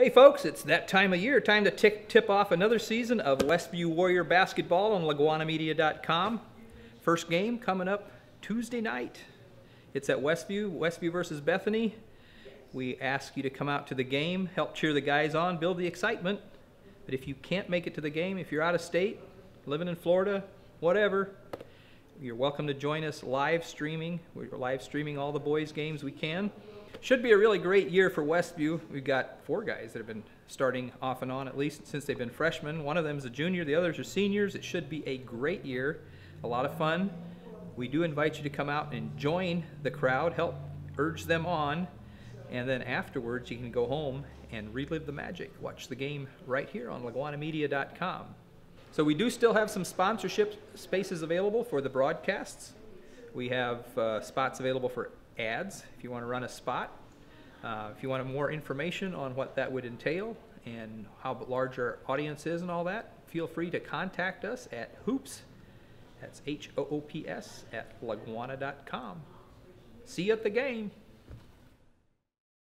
Hey folks, it's that time of year. Time to tick, tip off another season of Westview Warrior Basketball on LaGwanaMedia.com. First game coming up Tuesday night. It's at Westview, Westview versus Bethany. We ask you to come out to the game, help cheer the guys on, build the excitement. But if you can't make it to the game, if you're out of state, living in Florida, whatever, you're welcome to join us live streaming. We're live streaming all the boys' games we can. Should be a really great year for Westview. We've got four guys that have been starting off and on at least since they've been freshmen. One of them is a junior, the others are seniors. It should be a great year, a lot of fun. We do invite you to come out and join the crowd, help urge them on, and then afterwards you can go home and relive the magic. Watch the game right here on LaGwanaMedia.com. So we do still have some sponsorship spaces available for the broadcasts. We have uh, spots available for ads if you want to run a spot. Uh, if you want more information on what that would entail and how large our audience is and all that, feel free to contact us at hoops, that's H O O P S, at lagwana.com. See you at the game.